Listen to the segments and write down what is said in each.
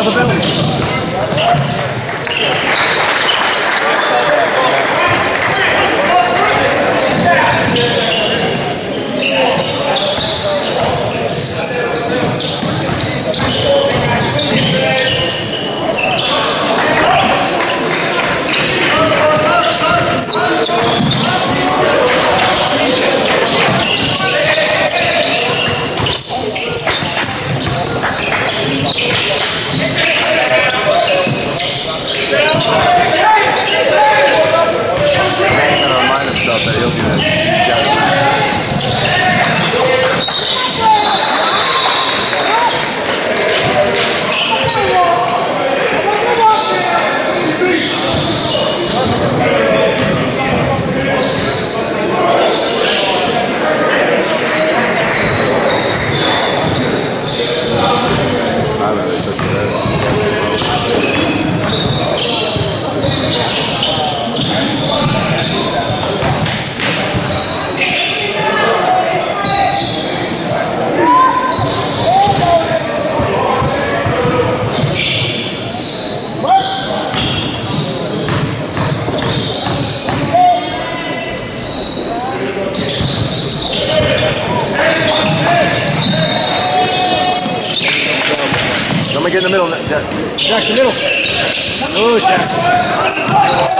ったことある Jack. Jackson, middle. Oh, Good, Jackson.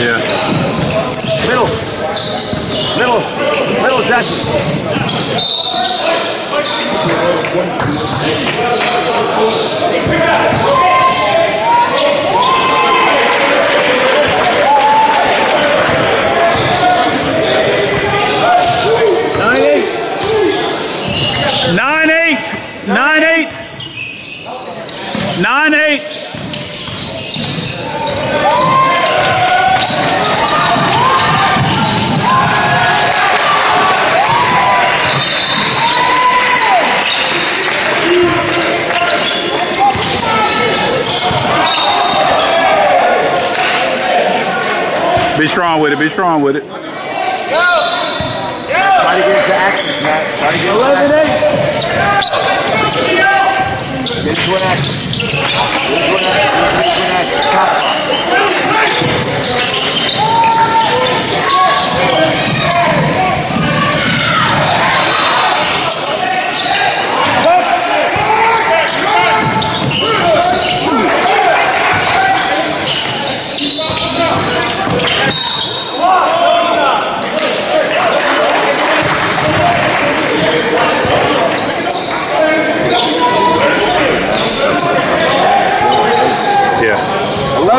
Yeah. Middle. Middle. Be strong with it. Be strong with it. Go! Go! Try to get into action, Matt. Try to get into action. Get into an action. Get into an action. Get into an action. Top line.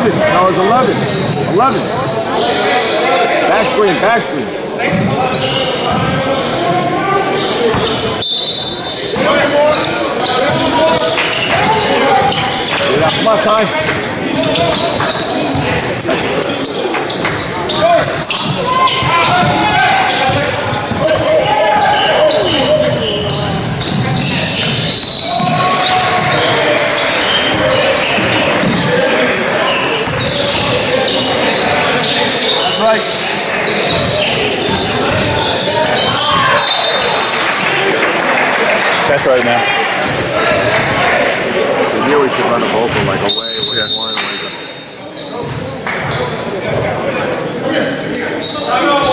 Yeah. 11. 11. 11. Back screen, back screen. Yeah, come on. That's They knew we could run them open like away with yeah. one. Like a...